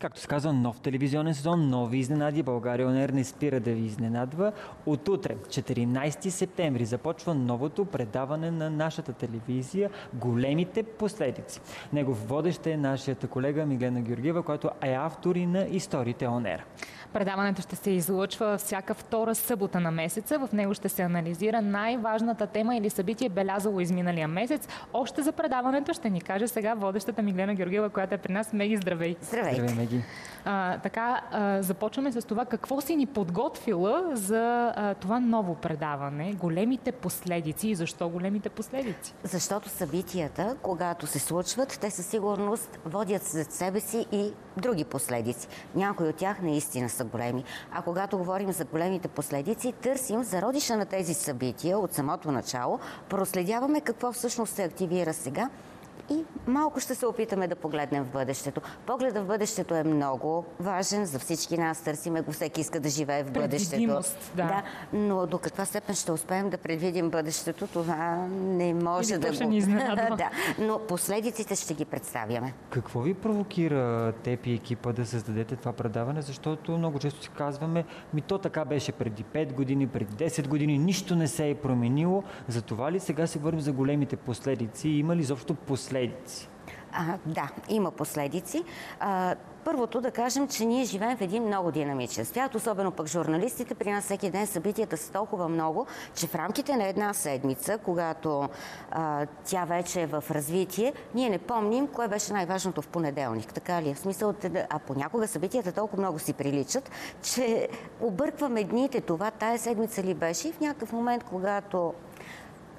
Както се казва, нов телевизионен сезон, нови изненади. България ОНР не спира да ви изненадва. От утре, 14 септември, започва новото предаване на нашата телевизия «Големите последици». Негов водещ е нашата колега Миглена Георгиева, която е автор и на историите ОНР. Предаването ще се излъчва всяка втора събота на месеца. В него ще се анализира най-важната тема или събитие белязало изминалия месец. Още за предаването ще ни каже сега водещата Миглена Георгиева, която е при нас. Меги, здравей! Здравейте! Здравей, Меги! А, така, а, започваме с това. Какво си ни подготвила за а, това ново предаване? Големите последици и защо големите последици? Защото събитията, когато се случват, те със сигурност водят след себе си и други последици. Някои от тях наистина са големи. А когато говорим за големите последици, търсим зародиша на тези събития от самото начало, проследяваме какво всъщност се активира сега и малко ще се опитаме да погледнем в бъдещето. Погледът в бъдещето е много важен за всички нас. Търсиме го, всеки иска да живее в бъдещето. Да. да. Но до каква степен ще успеем да предвидим бъдещето, това не може Или да ще го... ни да. Но последиците ще ги представяме. Какво ви провокира теб и екипа да създадете това предаване? Защото много често си казваме, ми то така беше преди 5 години, преди 10 години, нищо не се е променило. Затова ли сега се вървим за големите последици? Има ли изобщо последици? А, да, има последици. А, първото да кажем, че ние живеем в един много динамичен свят, особено пък журналистите. При нас всеки ден събитията са толкова много, че в рамките на една седмица, когато а, тя вече е в развитие, ние не помним кое беше най-важното в понеделник. Така ли е? В смисъл, а понякога събитията толкова много си приличат, че объркваме дните това, тая седмица ли беше и в някакъв момент, когато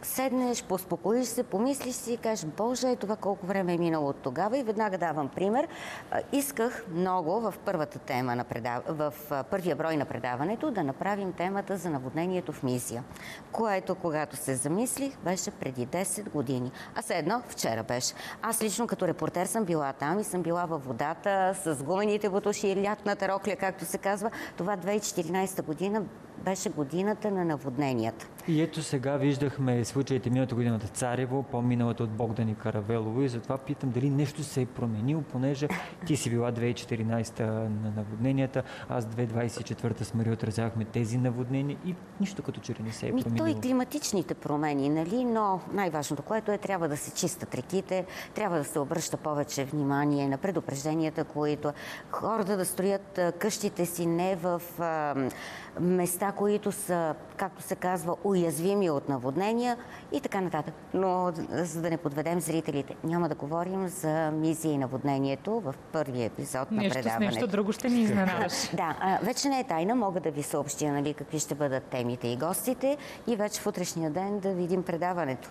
седнеш, поспокоиш се, помислиш си и кажеш, Боже, това колко време е минало от тогава и веднага давам пример. Исках много в първата тема на предав... в първия брой на предаването да направим темата за наводнението в Мизия, което, когато се замислих, беше преди 10 години. А все едно вчера беше. Аз лично като репортер съм била там и съм била във водата с гумените бутуши и лятната рокля, както се казва. Това 2014 година беше годината на наводненията. И ето сега виждахме случаите миналата година от Царево, по-миналата от Богдани Каравелово и затова питам дали нещо се е променило, понеже ти си била 2014 на наводненията, аз 2024 с Мария отразявахме тези наводнения и нищо като че ли не се е Ми, променило. то и климатичните промени, нали? Но най-важното, което е, трябва да се чистят реките, трябва да се обръща повече внимание на предупрежденията, които хората да строят къщите си не в а, места, които са, както се казва, уязвими от наводнения и така нататък. Но за да не подведем зрителите, няма да говорим за мизия и наводнението в първия епизод на Нещо с предаването. нещо друго ще ни изненадаш. Да, вече не е тайна, мога да ви съобщя нали, какви ще бъдат темите и гостите и вече в утрешния ден да видим предаването.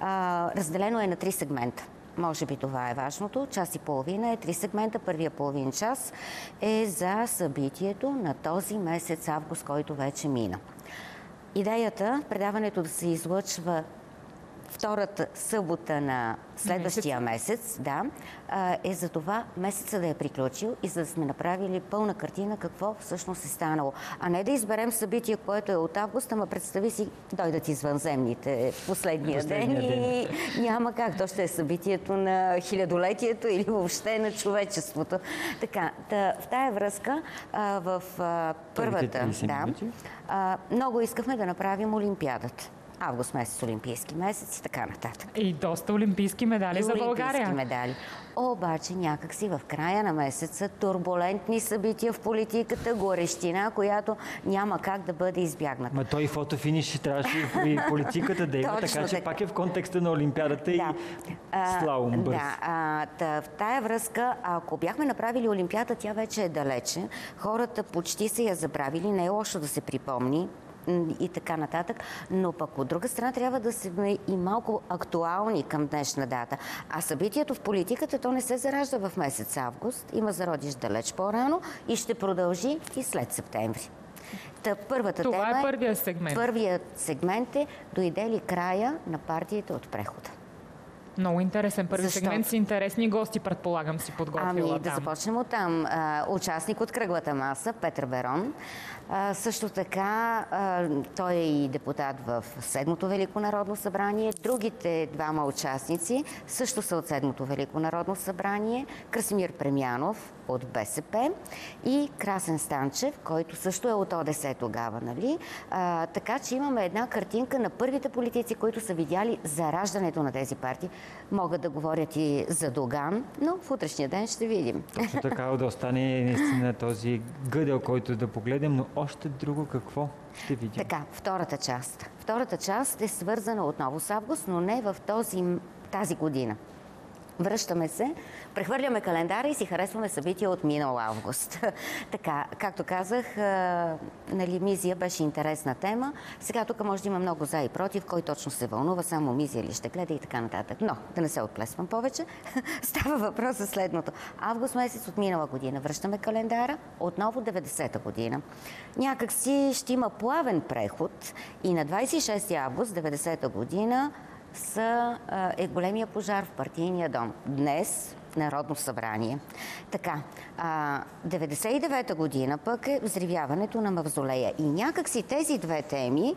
А, разделено е на три сегмента. Може би това е важното. Час и половина е три сегмента. Първия половин час е за събитието на този месец август, който вече мина. Идеята предаването да се излъчва втората събота на следващия месец, да, а, е за това месеца да е приключил и за да сме направили пълна картина какво всъщност е станало. А не да изберем събитие, което е от август, ама представи си, дойдат извънземните последния, Последния ден, и няма как. То ще е събитието на хилядолетието или въобще на човечеството. Така, да, в тая връзка а, в а, първата, 30 да, а, много искахме да направим Олимпиадата. Август месец, Олимпийски месец и така нататък. И доста олимпийски медали И за олимпийски България. медали. Обаче някакси в края на месеца турбулентни събития в политиката, горещина, която няма как да бъде избягната. Ма той фотофиниш трябваше и политиката да има, така че така. пак е в контекста на Олимпиадата и А, слалом бърз. Да, а, та, в тая връзка, ако бяхме направили Олимпиада, тя вече е далече. Хората почти са я забравили, не е лошо да се припомни и така нататък, но пък от друга страна трябва да сме и малко актуални към днешна дата. А събитието в политиката, то не се заражда в месец август, има зародиш далеч по-рано и ще продължи и след септември. Та, първата Това тема е първият сегмент. Първият сегмент е дойде ли края на партиите от прехода. Много интересен първи Защо? сегмент с интересни гости, предполагам си подготвила Ами да там. започнем от там. Участник от кръглата маса, Петър Берон. Също така той е и депутат в Седмото Велико Народно събрание. Другите двама участници също са от Седмото Велико Народно събрание. Красимир Премянов от БСП и Красен Станчев, който също е от ОДС тогава, нали? Така че имаме една картинка на първите политици, които са видяли зараждането на тези партии. Могат да говорят и за Доган, но в утрешния ден ще видим. Точно така да остане наистина този гъдел, който да погледнем, но още друго какво ще видим. Така, втората част. Втората част е свързана отново с август, но не в този, тази година. Връщаме се, прехвърляме календара и си харесваме събития от минал август. така, както казах, нали, Мизия беше интересна тема. Сега тук може да има много за и против, кой точно се вълнува, само Мизия ли ще гледа и така нататък. Но, да не се отплесвам повече, става въпрос за следното. Август месец от минала година. Връщаме календара, отново 90-та година. Някак си ще има плавен преход и на 26 август 90-та година са, е големия пожар в партийния дом. Днес Народно събрание. Така, а, 99-та година пък е взривяването на мавзолея. И някак си тези две теми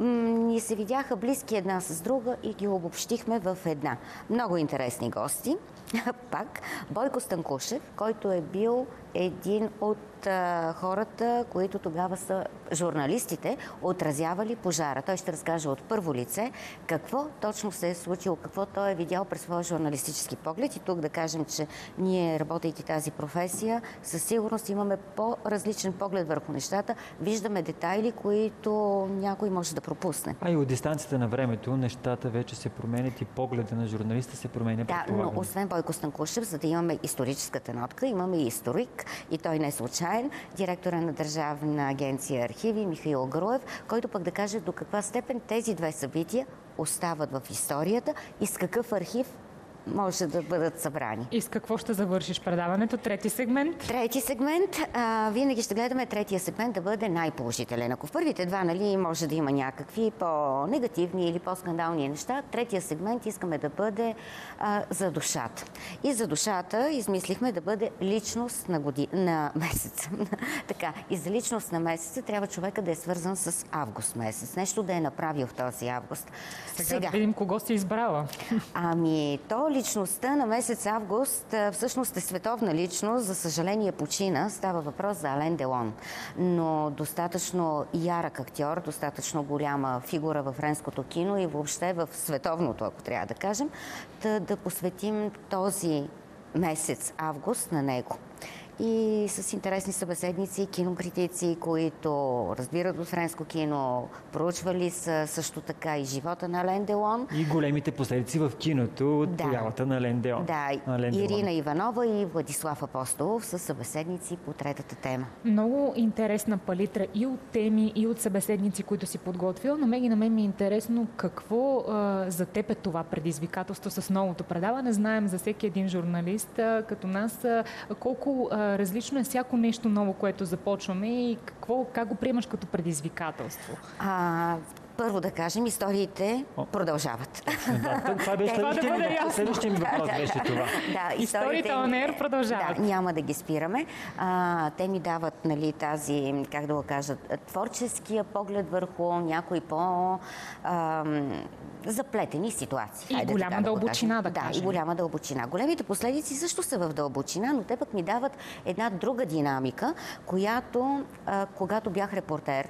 м, ни се видяха близки една с друга и ги обобщихме в една. Много интересни гости. Пак Бойко Станкушев, който е бил един от а, хората, които тогава са журналистите, отразявали пожара. Той ще разкаже от първо лице какво точно се е случило, какво той е видял през своя журналистически поглед. И тук да кажем, че ние, работейки тази професия, със сигурност имаме по-различен поглед върху нещата. Виждаме детайли, които някой може да пропусне. А и от дистанцията на времето нещата вече се променят и погледа на журналиста се променя. Да, но освен Бойко Станкушев, за да имаме историческата нотка, имаме и историк, и той не е случайен, директора на Държавна агенция архиви Михаил Груев, който пък да каже до каква степен тези две събития остават в историята и с какъв архив може да бъдат събрани. И с какво ще завършиш предаването? Трети сегмент? Трети сегмент, а, винаги ще гледаме третия сегмент да бъде най-положителен. Ако в първите два, нали, може да има някакви по-негативни или по-скандални неща, третия сегмент искаме да бъде а, за душата. И за душата измислихме да бъде личност на, годи... на месеца. така, и за личност на месеца трябва човека да е свързан с август месец. Нещо да е направил в този август. Сега, да видим кого си избрала. Ами, то личността на месец август всъщност е световна личност. За съжаление почина. Става въпрос за Ален Делон. Но достатъчно ярък актьор, достатъчно голяма фигура в френското кино и въобще в световното, ако трябва да кажем, да, да посветим този месец август на него и с интересни събеседници, кинокритици, които разбират от френско кино, проучвали са също така и живота на Ален Делон. И големите последици в киното от Да. появата на Лен Деон. Да, на Лен Делон. Ирина Иванова и Владислав Апостолов са събеседници по третата тема. Много интересна палитра и от теми, и от събеседници, които си подготвил, но Меги на мен ми е интересно какво а, за теб е това предизвикателство с новото предаване. Знаем за всеки един журналист а, като нас а, колко а, различно е всяко нещо ново, което започваме и какво, как го приемаш като предизвикателство. А, първо да кажем, историите О. продължават. Да, това беше да следващия ми въпрос. ясно. Следващия ми въпрос беше това. Да, Историите on air продължават. Да, няма да ги спираме. А, те ми дават нали, тази, как да го кажа, творческия поглед върху някои по... ам, заплетени ситуации. И Хайде голяма го дълбочина, да Да, кажем. и голяма дълбочина. Големите последици също са в дълбочина, но те пък ми дават една друга динамика, която, а, когато бях репортер,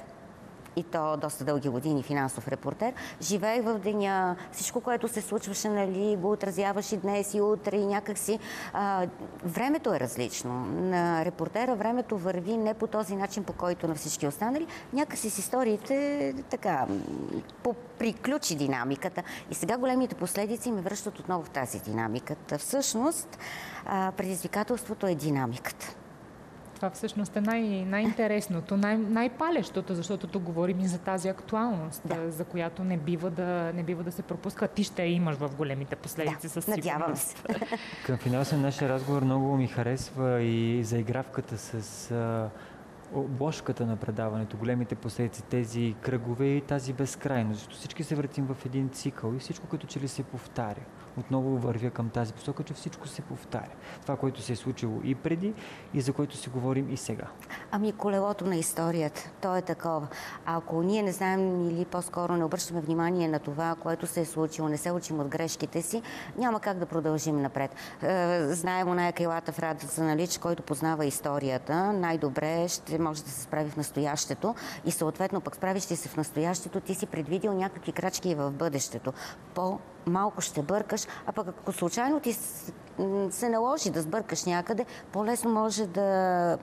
и то доста дълги години финансов репортер. Живеех в деня, всичко, което се случваше, нали, го отразяваш и днес и утре и някакси. А, времето е различно. На репортера времето върви не по този начин, по който на всички останали. Някакси с историите така м, поприключи динамиката. И сега големите последици ме връщат отново в тази динамиката. Всъщност, предизвикателството е динамиката. Това всъщност е най- най-интересното, най- най-палещото, защото тук говорим и за тази актуалност, Да. за която не бива да, не бива да се пропуска. Ти ще я имаш в големите последици Да, със надявам сигурност. се. Към финала на нашия разговор много ми харесва и заигравката с обложката на предаването, големите последици, тези кръгове и тази безкрайност. Защото всички се въртим в един цикъл и всичко като че ли се повтаря. отново вървя към тази посока, че всичко се повтаря. Това, което се е случило и преди, и за което си говорим и сега. Ами колелото на историята, то е такова. Ако ние не знаем или по-скоро не обръщаме внимание на това, което се е случило, не се учим от грешките си, няма как да продължим напред. Е, знаем оная крилата в Радица Налич, който познава историята, най-добре ще може да се справи в настоящето и съответно пък справищи се в настоящето, ти си предвидил някакви крачки и в бъдещето. По малко ще бъркаш, а пък ако случайно ти се наложи да сбъркаш някъде, по-лесно може да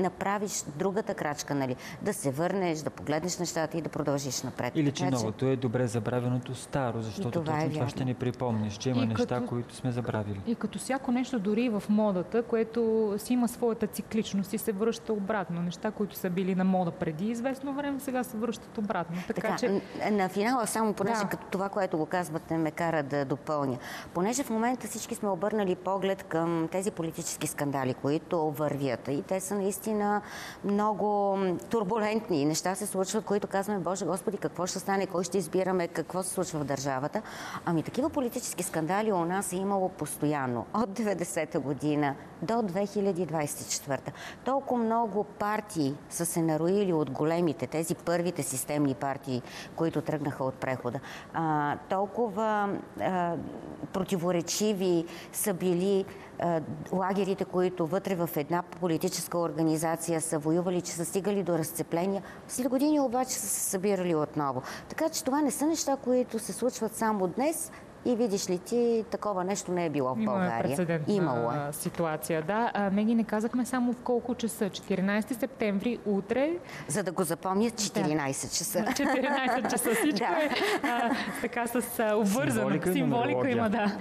направиш другата крачка, нали? да се върнеш, да погледнеш нещата и да продължиш напред. Или че новото е добре забравеното старо, защото това точно е това ще ни припомниш, че има И неща, като- които сме забравили. И като всяко нещо, дори и в модата, което си има своята цикличност и се връща обратно. Неща, които са били на мода преди известно време, сега се връщат обратно. Така, Така, че на финала, само понеже Да. като това, което го казвате, ме кара да допълня. Понеже в момента всички сме обърнали поглед към тези политически скандали, които вървят. И те са наистина много м, турбулентни. Неща се случват, които казваме, Боже Господи, какво ще стане, кой ще избираме, какво се случва в държавата. Ами такива политически скандали у нас е имало постоянно. От 90-та година до 2024. Толкова много партии са се нароили от големите, тези първите системни партии, които тръгнаха от прехода. А, толкова а, противоречиви са били а, лагерите, които вътре в една политическа организация са воювали, че са стигали до разцепления. След години обаче са се събирали отново. Така че това не са неща, които се случват само днес, и видиш ли ти, такова нещо не е било в България. Имало е. ситуация. Да, а, Меги не казахме само в колко часа. 14 септември, утре, За да го запомнят 14 часа. 14 часа. Всичко Да. е а, така с а, обвързано. Символика Символика има, да.